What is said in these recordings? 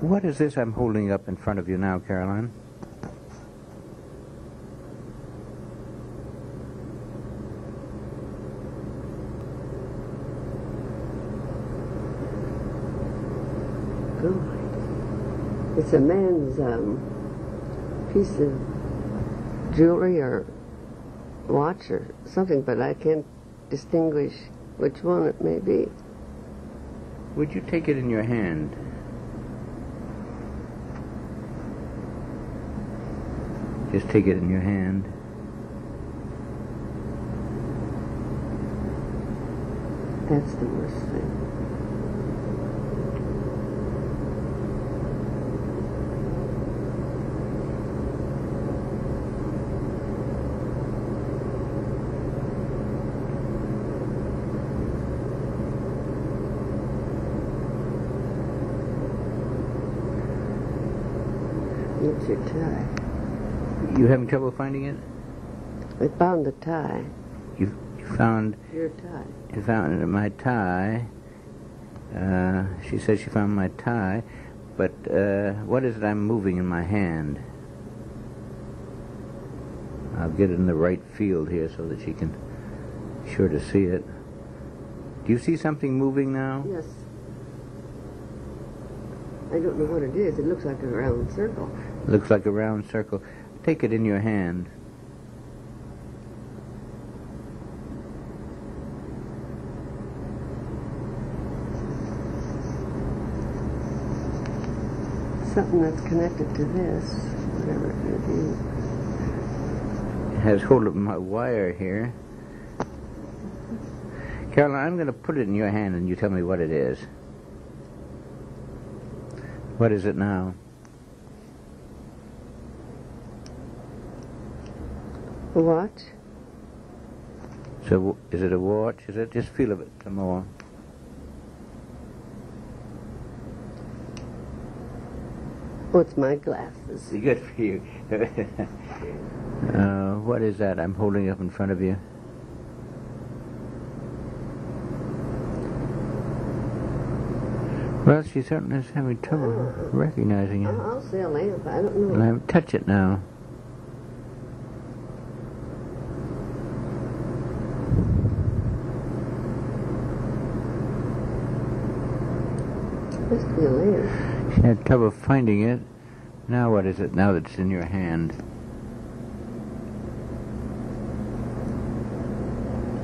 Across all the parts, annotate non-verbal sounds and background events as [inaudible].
What is this I'm holding up in front of you now, Caroline? God. It's a man's um, piece of jewelry or watch or something, but I can't distinguish which one it may be. Would you take it in your hand? Just take it in your hand. That's the worst thing. It's your tie. You having trouble finding it? I found the tie. You, you found Your tie. you found my tie. Uh, she says she found my tie, but uh, what is it I'm moving in my hand? I'll get it in the right field here so that she can sure to see it. Do you see something moving now? Yes. I don't know what it is. It looks like a round circle. Looks like a round circle. Take it in your hand. Something that's connected to this, whatever it may be. It has hold of my wire here. Caroline, I'm going to put it in your hand and you tell me what it is. What is it now? A watch? So, is it a watch? Is it? Just feel of it some more. Oh, it's my glasses. [laughs] Good for you. [laughs] uh, what is that I'm holding up in front of you? Well, she certainly is having trouble recognizing it. I'll, say a lamp. I don't know. Well, touch it now. Must be a. She had trouble finding it. Now what is it now that it's in your hand?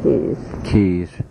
Keys. Keys.